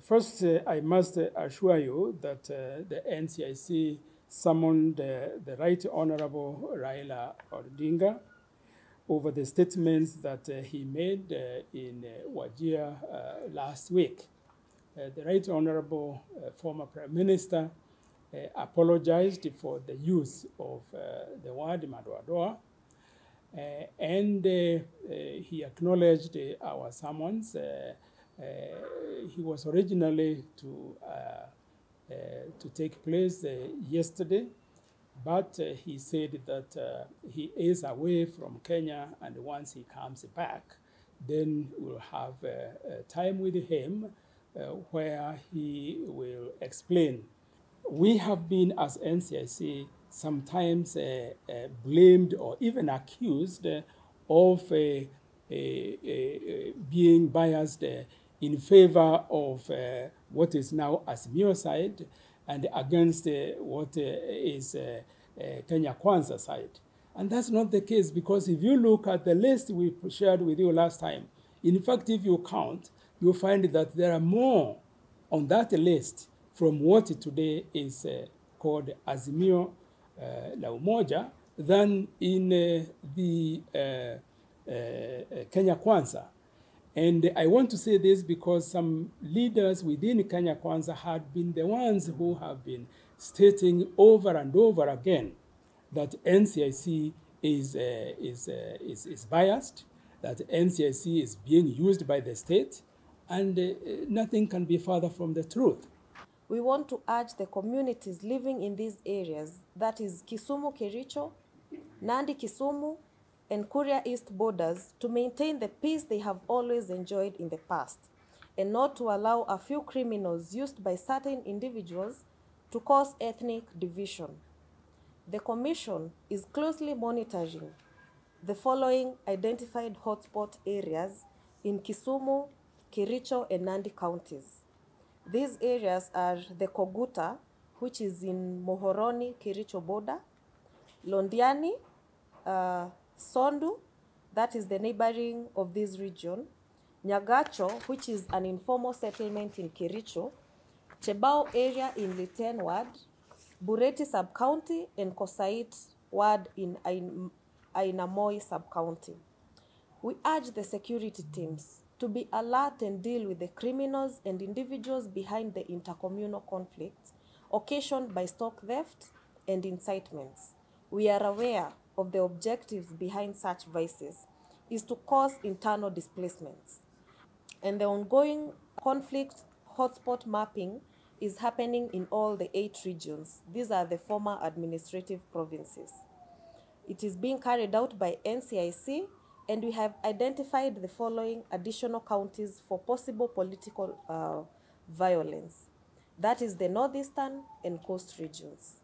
First, uh, I must assure you that uh, the NCIC summoned the Right Honorable Raila Odinga over the statements that uh, he made in Wajir last week. The Right Honorable former Prime Minister apologized for the use of the word Madoadoa uh, and uh, uh, he acknowledged our summons. Uh, he was originally to, uh, uh, to take place yesterday, but he said that he is away from Kenya, and once he comes back, then we'll have time with him where he will explain. We have been, as NCIC, sometimes uh, uh, blamed or even accused uh, of being biased in favor of uh, what is now Azimio side and against uh, what uh, is uh, uh, Kenya Kwanza side. And that's not the case because if you look at the list we shared with you last time, in fact, if you count, you'll find that there are more on that list from what today is called Azimio la Umoja than in the Kenya Kwanza. And I want to say this because some leaders within Kenya Kwanza had been the ones who have been stating over and over again that NCIC is, uh, is, uh, is, is biased, that NCIC is being used by the state, and uh, nothing can be further from the truth. We want to urge the communities living in these areas, that is Kisumu, Kericho, Nandi, Kisumu, and Kuria East borders, to maintain the peace they have always enjoyed in the past, and not to allow a few criminals used by certain individuals to cause ethnic division. The Commission is closely monitoring the following identified hotspot areas in Kisumu, Kericho, and Nandi counties. These areas are the Koguta, which is in Muhoroni Kericho border, Londiani, uh, Sondu, that is the neighboring of this region, Nyagacho, which is an informal settlement in Kericho, Chebao area in Litein ward, Bureti sub-county, and Kosait ward in Ain- Ainamoi sub-county. We urge the security teams to be alert and deal with the criminals and individuals behind the intercommunal conflicts occasioned by stock theft and incitements. We are aware of the objectives behind such vices is to cause internal displacements. And the ongoing conflict hotspot mapping is happening in all the eight regions. These are the former administrative provinces. It is being carried out by NCIC, and we have identified the following additional counties for possible political uh, violence. That is the northeastern and coast regions.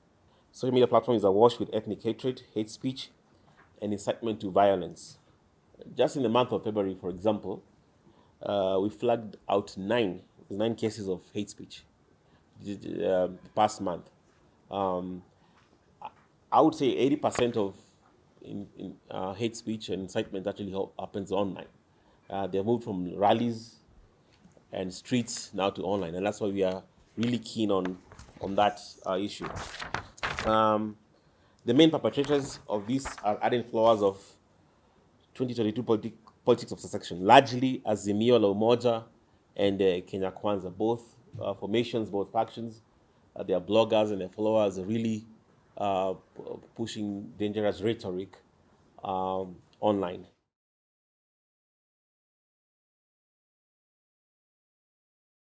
Social media platforms are awash with ethnic hatred, hate speech, and incitement to violence. Just in the month of February, for example, uh, we flagged out nine, nine cases of hate speech uh, past month. Um, I would say 80% of in, in, uh, hate speech and incitement actually happens online. Uh, they've moved from rallies and streets now to online, and that's why we are really keen on, on that uh, issue. Um, the main perpetrators of this are adding flowers of 2022 politi- politics of secession, largely Azimio la Umoja and uh, Kenya Kwanza, both uh, formations, both factions. Uh, their bloggers and their followers are really uh, p- pushing dangerous rhetoric um, online.